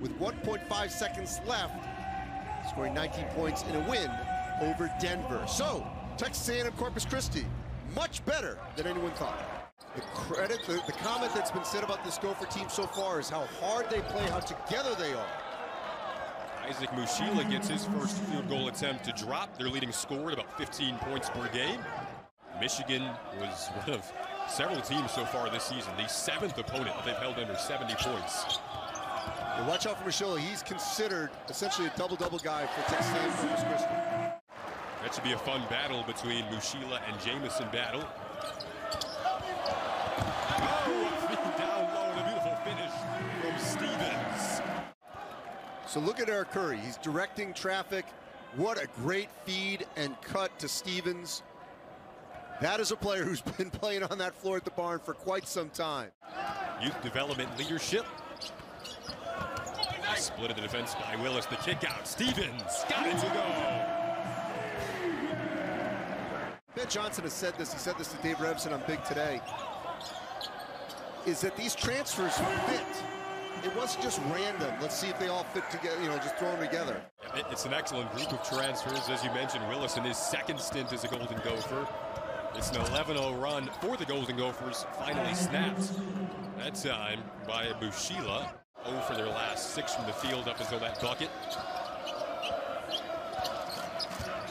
with 1.5 seconds left, scoring 19 points in a win over Denver. So, Texas A&M Corpus Christi, much better than anyone thought. The credit, the, the comment that's been said about this Gopher team so far is how hard they play, how together they are. Isaac Mushila gets his first field goal attempt to drop. Their leading scorer at about 15 points per game. Michigan was one of several teams so far this season, the seventh opponent they've held under 70 points. And watch out for Mushila. He's considered essentially a double-double guy for Texas A&M Corpus Christi. That should be a fun battle between Mushila and Jamison Battle. Oh, down low and a beautiful finish from Stephens. So look at Eric Curry. He's directing traffic. What a great feed and cut to Stephens. That is a player who's been playing on that floor at the barn for quite some time. Youth development leadership. Split of the defense by Willis. The kick out. Stephens got it to go. Ben Johnson has said this. He said this to Dave Revsine on Big Today. Is that these transfers fit? It wasn't just random. Let's see if they all fit together. You know, just throw them together. It's an excellent group of transfers, as you mentioned. Willis in his second stint as a Golden Gopher. It's an 11-0 run for the Golden Gophers. Finally snapped. That time by Mushila. 0 for their last six from the field up until that bucket.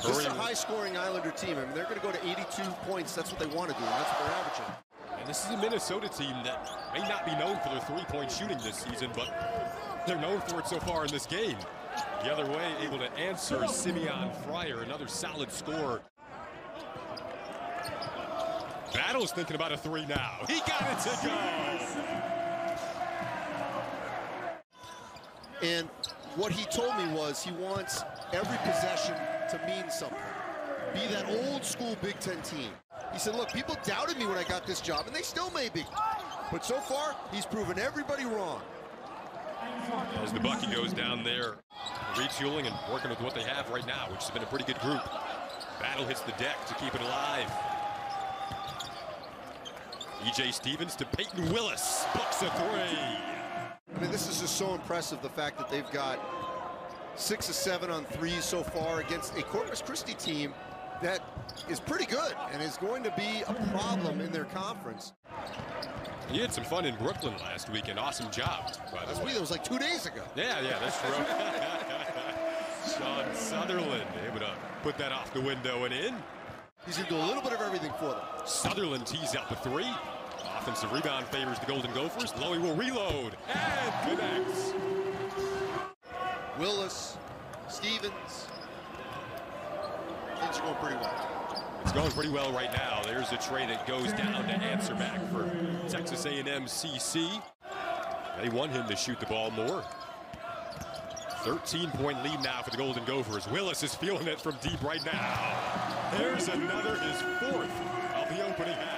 This is a high-scoring Islander team. I mean, they're going to go to 82 points. That's what they want to do. And that's what they're averaging. And this is a Minnesota team that may not be known for their three-point shooting this season, but they're known for it so far in this game. The other way, able to answer Simeon Fryer, another solid scorer. Battle's thinking about a three now. He got it to go. And what he told me was he wants every possession to mean something. Be that old school Big Ten team. He said, look, people doubted me when I got this job, and they still may be. But so far, he's proven everybody wrong. As the Bucky goes down there, retooling and working with what they have right now, which has been a pretty good group. Battle hits the deck to keep it alive. E.J. Stephens to Payton Willis. Bucks a three. I mean, this is just so impressive, the fact that they've got six of seven on threes so far against a Corpus Christi team that is pretty good and is going to be a problem in their conference. He had some fun in Brooklyn last week. An awesome job, by the way. That was like two days ago. Yeah, yeah, that's true. Sean Sutherland able to put that off the window and in. He's going to do a little bit of everything for them. Sutherland tees out the three. Offensive rebound favors the Golden Gophers. Loewe will reload and connects. Willis, Stephens. Things are going pretty well. It's going pretty well right now. There's a trade that goes down to answer back for Texas A&M CC. They want him to shoot the ball more. 13-point lead now for the Golden Gophers. Willis is feeling it from deep right now. There's another, his fourth of the opening half.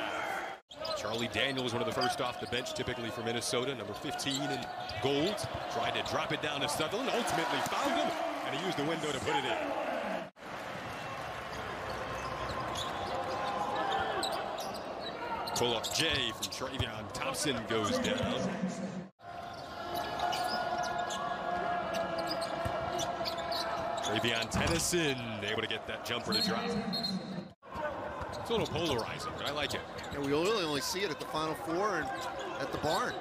Charlie Daniels, one of the first off the bench, typically for Minnesota, number 15 in gold. Tried to drop it down to Sutherland, ultimately found him, and he used the window to put it in. Pull-up J from Travion Thompson goes down. Trevian Tennyson able to get that jumper to drop. It's a little polarizing, but I like it. And we really only see it at the Final Four and at the barn.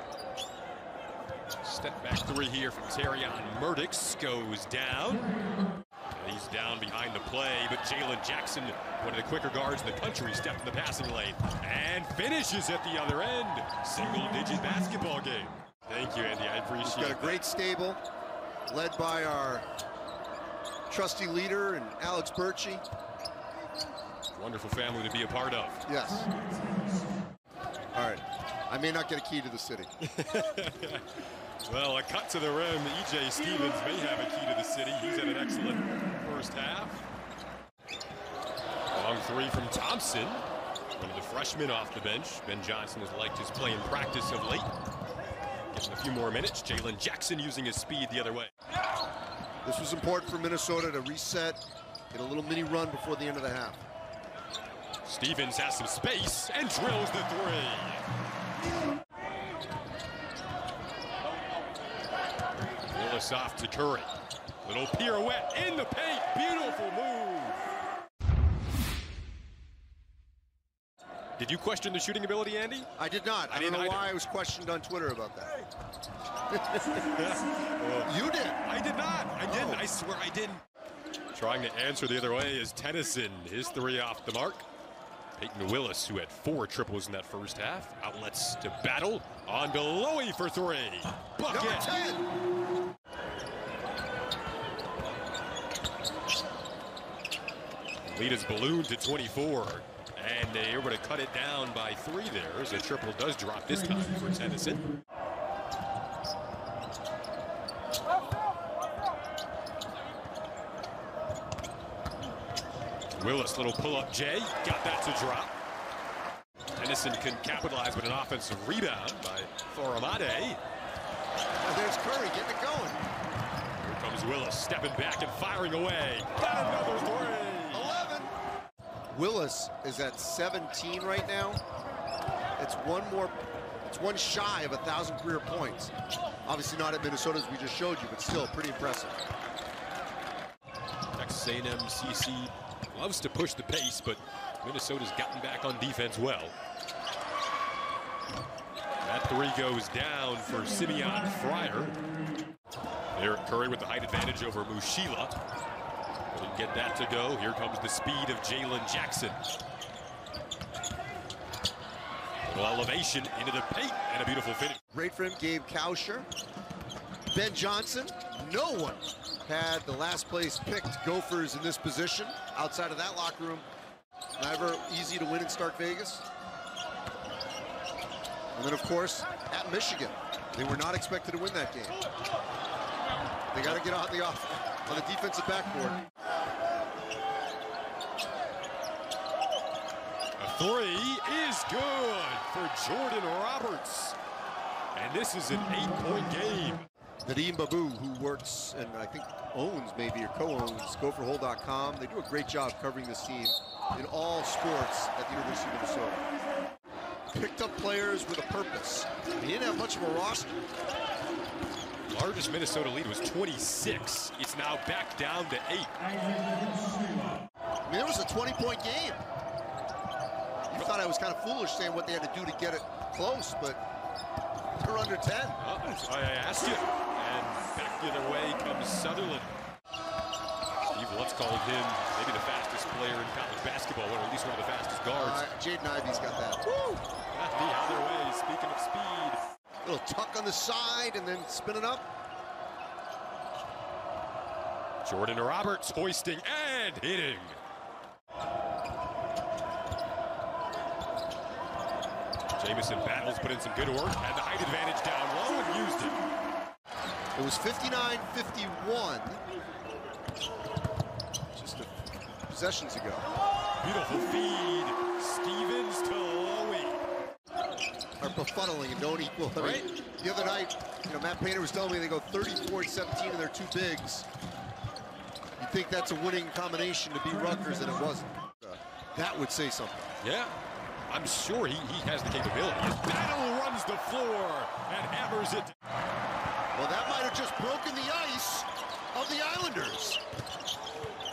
Step back three here from Terrion Murdix goes down. He's down behind the play, but Jalen Jackson, one of the quicker guards in the country, stepped in the passing lane and finishes at the other end. Single-digit basketball game. Thank you, Andy. I appreciate We've got a great stable led by our trusty leader and Alex Birchie. Wonderful family to be a part of. Yes. I may not get a key to the city. well, a cut to the rim. E.J. Stephens may have a key to the city. He's had an excellent first half. Long three from Thompson. One of the freshmen off the bench. Ben Johnson has liked his play in practice of late. Getting a few more minutes. Jalen Jackson using his speed the other way. This was important for Minnesota to reset, get a little mini run before the end of the half. Stephens has some space and drills the three. Willis off to Curry. Little pirouette in the paint. Beautiful move. Did you question the shooting ability, Andy? I did not. I, I don't know didn't why. I was questioned on Twitter about that. you did. I did not. I didn't. Oh. I swear I didn't. Trying to answer the other way is Tennyson. His three off the mark. Payton Willis, who had four triples in that first half. Outlets to battle. On to Loewe for three. Bucket. Lead is ballooned to 24. And they are going to cut it down by three there as a triple does drop this time for Tennyson. Willis, little pull-up J, got that to drop. Tennyson can capitalize with an offensive rebound by Thoramade. And there's Curry getting it going. Here comes Willis, stepping back and firing away. Got another three. 11. Willis is at 17 right now. It's one more, it's one shy of a thousand career points. Obviously not at Minnesota as we just showed you, but still pretty impressive. Texas A&M CC loves to push the pace, but Minnesota's gotten back on defense well. That three goes down for Simeon Fryer. Eric Curry with the height advantage over Mushila. Couldn't get that to go. Here comes the speed of Jalen Jackson. Little elevation into the paint and a beautiful finish. Great for him, Gabe Kalscheur. Ben Johnson, no one had the last place picked Gophers in this position outside of that locker room. Never easy to win in Stark Vegas. And then, of course, at Michigan, they were not expected to win that game. They got to get on the off on the defensive backboard. A three is good for Jordan Roberts. And this is an eight-point game. Nadeem Babu, who works and I think owns maybe or co-owns gopherhole.com. They do a great job covering this team in all sports at the University of Minnesota. Picked up players with a purpose. They didn't have much of a roster. Largest Minnesota lead was 26. It's now back down to eight. I mean, it was a 20-point game. You thought I was kind of foolish saying what they had to do to get it close, but they're under 10. Oh, I asked you. And back the other way comes Sutherland. Steve Lutz called him maybe the fastest player in college basketball, or at least one of the fastest guards. Uh, Jaden Ivey's got that. Woo! The other way, speaking of speed. A little tuck on the side and then spin it up. Jordan Roberts hoisting and hitting. Jamison battles, put in some good work, had the height advantage down and it. It was 59-51 just a possessions ago. Beautiful feed. Stephens to Loewe. Are befuddling and don't equal. I mean, Right. the other night, you know, Matt Painter was telling me they go 34 and 17 and they're two bigs. You think that's a winning combination to beat Rutgers, and it wasn't. Uh, that would say something. Yeah, I'm sure he, he has the capability. Battle runs the floor and hammers it. Well, that might have just broken the ice of the Islanders.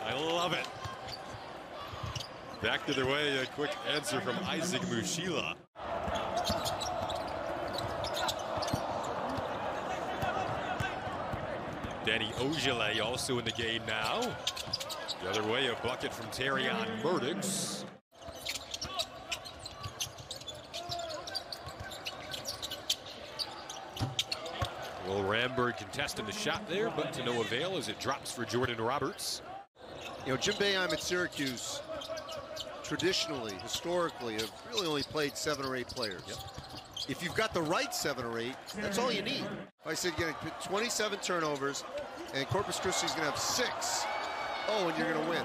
I love it. Back to their way, a quick answer from Isaac Mushila. Danny Ogele also in the game now. The other way, a bucket from Terrion Murdix. Will Ramberg contesting the shot there, but to no avail as it drops for Jordan Roberts. You know, Jim Boeheim at Syracuse, traditionally, historically, have really only played seven or eight players. If you've got the right seven or eight, that's all you need. I said you're going to put 27 turnovers, and Corpus Christi's going to have six. Oh, and you're going to win.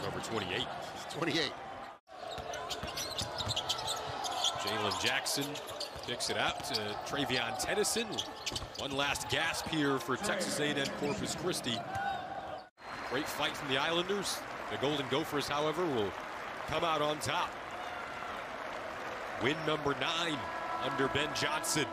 Turnover 28. 28. Jalen Jackson picks it out to Trevian Tennyson. One last gasp here for Texas A&M Corpus Christi. Great fight from the Islanders. The Golden Gophers, however, will come out on top. Win number nine under Ben Johnson.